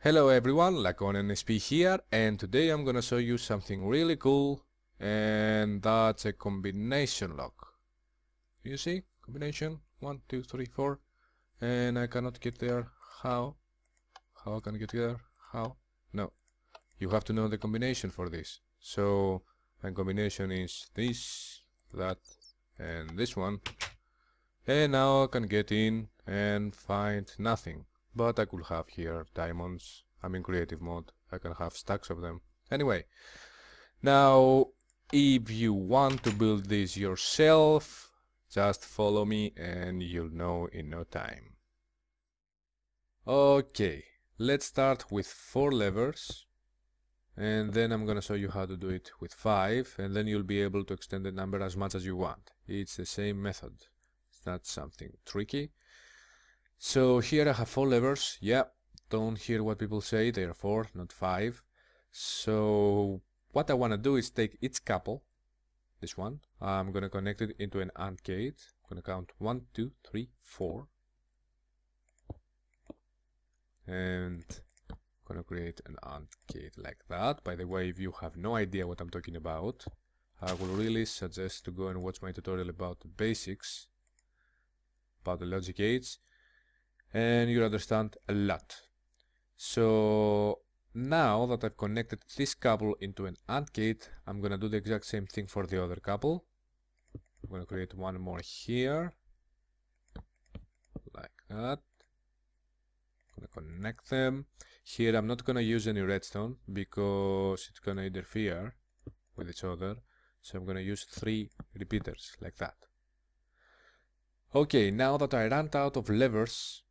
Hello everyone, LaconianSP here and today I'm gonna show you something really cool and that's a combination lock. You see? Combination, one, two, three, four and I cannot get there. How? How can I get there? How? No. You have to know the combination for this. So my combination is this, that and this one and now I can get in and find nothing but I could have here diamonds. I'm in creative mode. I can have stacks of them. Anyway, now if you want to build this yourself, just follow me and you'll know in no time. Okay, let's start with four levers and then I'm gonna show you how to do it with five and then you'll be able to extend the number as much as you want. It's the same method. It's not something tricky. So here I have four levers. Yeah, don't hear what people say. They are four, not five. So what I want to do is take each couple, this one, I'm going to connect it into an AND gate. I'm going to count one, two, three, four. And I'm going to create an AND gate like that. By the way, if you have no idea what I'm talking about, I will really suggest to go and watch my tutorial about the basics, about the logic gates and you'll understand a lot. So now that I've connected this couple into an AND gate, I'm gonna do the exact same thing for the other couple. I'm gonna create one more here, like that. I'm gonna connect them. Here I'm not gonna use any redstone because it's gonna interfere with each other. So I'm gonna use three repeaters like that. Okay, now that I ran out of levers,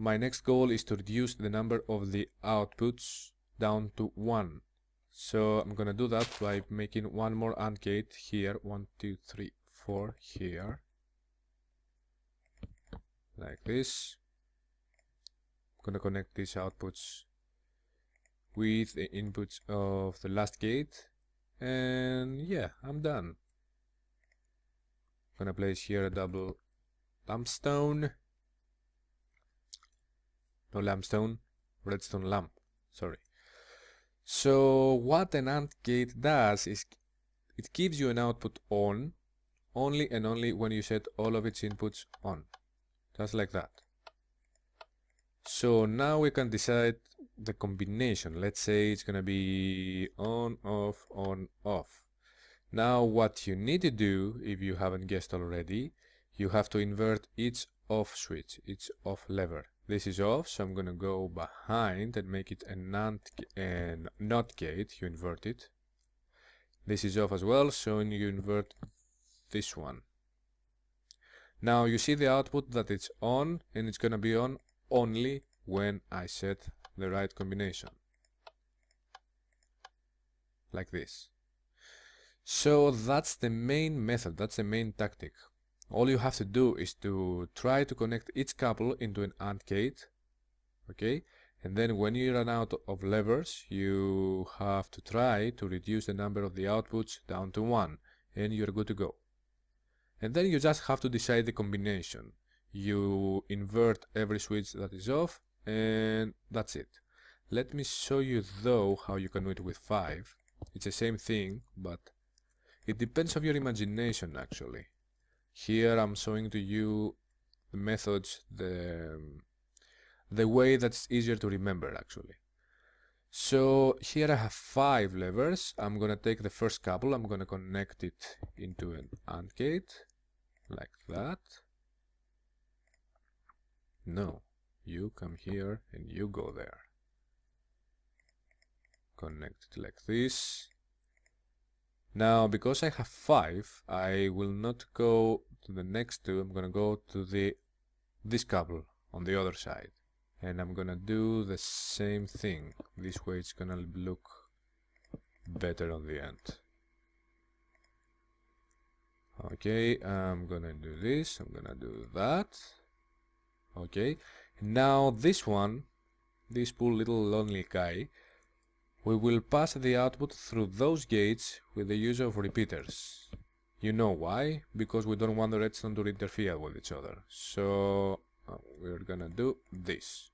my next goal is to reduce the number of the outputs down to one. So I'm gonna do that by making one more AND gate here, one, two, three, four here, like this. I'm gonna connect these outputs with the inputs of the last gate, and yeah, I'm done. I'm gonna place here a double lampstone no lampstone, redstone lamp, sorry. So what an AND gate does is it gives you an output on only and only when you set all of its inputs on, just like that. So now we can decide the combination. Let's say it's gonna be on, off, on, off. Now what you need to do, if you haven't guessed already, you have to invert each off switch, each off lever. This is off, so I'm gonna go behind and make it a NAND and NOT gate, you invert it. This is off as well, so you invert this one. Now you see the output that it's on, and it's gonna be on only when I set the right combination. Like this. So that's the main method, that's the main tactic. All you have to do is to try to connect each couple into an AND gate, okay? And then when you run out of levers, you have to try to reduce the number of the outputs down to one, and you're good to go. And then you just have to decide the combination. You invert every switch that is off, and that's it. Let me show you though how you can do it with 5. It's the same thing, but it depends on your imagination actually. Here I'm showing to you the methods, the, um, the way that's easier to remember actually. So here I have five levers. I'm gonna take the first couple, I'm gonna connect it into an AND gate, like that. No, you come here and you go there. Connect it like this. Now, because I have 5, I will not go to the next two, I'm gonna go to the this couple on the other side. And I'm gonna do the same thing. This way it's gonna look better on the end. Okay, I'm gonna do this, I'm gonna do that. Okay, now this one, this poor little lonely guy, we will pass the output through those gates with the use of repeaters. You know why? Because we don't want the redstone to interfere with each other. So uh, we're gonna do this.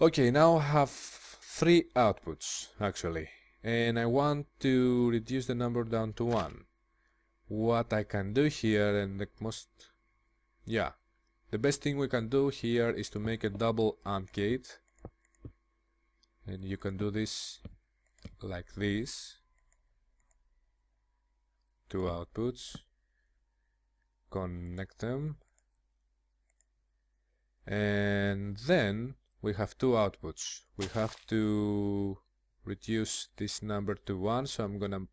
Okay, now I have three outputs actually and I want to reduce the number down to one. What I can do here and the most yeah the best thing we can do here is to make a double AND gate and you can do this like this. Two outputs. Connect them. And then we have two outputs. We have to reduce this number to 1 so I'm gonna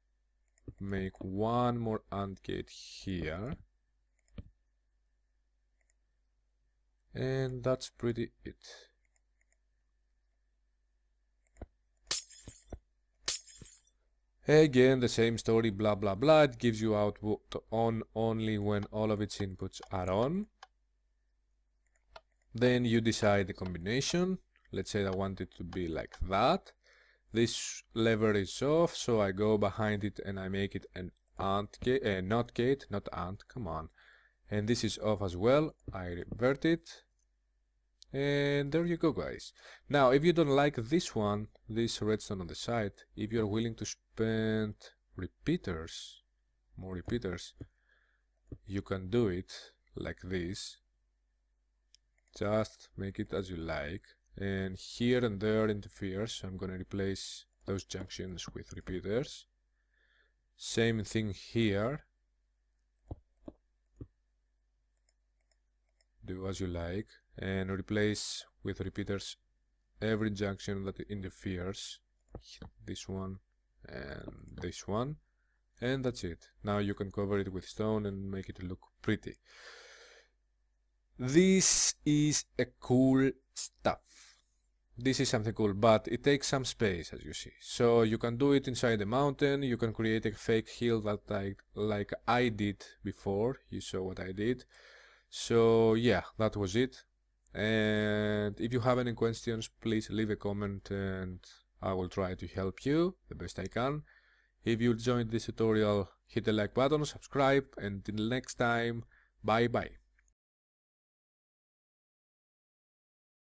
make one more AND gate here. And that's pretty it Again, the same story, blah blah blah. It gives you output on only when all of its inputs are on. Then you decide the combination. Let's say I want it to be like that. This lever is off, so I go behind it and I make it an AND gate, uh, NOT gate, not AND, come on. And this is off as well. I revert it. And there you go guys. Now if you don't like this one, this redstone on the side, if you're willing to spend repeaters, more repeaters, you can do it like this. Just make it as you like. And here and there interferes. I'm gonna replace those junctions with repeaters. Same thing here. Do as you like and replace with repeaters every junction that interferes this one and this one and that's it now you can cover it with stone and make it look pretty this is a cool stuff this is something cool, but it takes some space as you see. So you can do it inside the mountain, you can create a fake hill that I, like I did before, you saw what I did. So yeah, that was it. And if you have any questions, please leave a comment and I will try to help you the best I can. If you enjoyed this tutorial, hit the like button, subscribe, and until next time, bye bye.